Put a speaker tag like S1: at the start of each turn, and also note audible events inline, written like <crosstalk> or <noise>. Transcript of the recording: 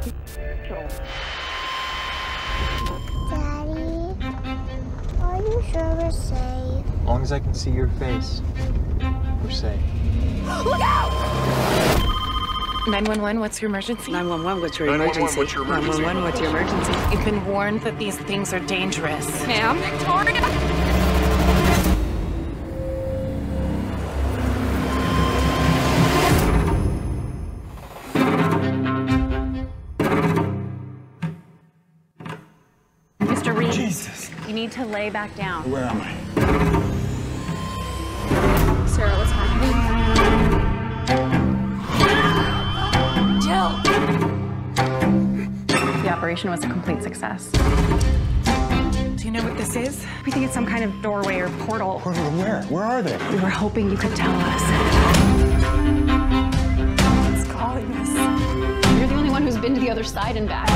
S1: Daddy, are you sure we're safe?
S2: As long as I can see your face, we're safe. <gasps> Look out!
S3: 911, what's your emergency?
S4: 911, what's your
S5: 911,
S4: emergency?
S5: what's your emergency?
S4: 911, what's your emergency?
S3: You've been warned that these things are dangerous.
S6: Ma'am? Victoria!
S5: Jesus.
S7: you need to lay back down.
S5: Where am I?
S6: Sarah, what's happening? Jill!
S7: The operation was a complete success.
S3: Do you know what this is?
S7: We think it's some kind of doorway or portal.
S5: Portal where? Where are they?
S7: We were hoping you could tell us.
S3: It's calling us.
S6: You're the only one who's been to the other side and back.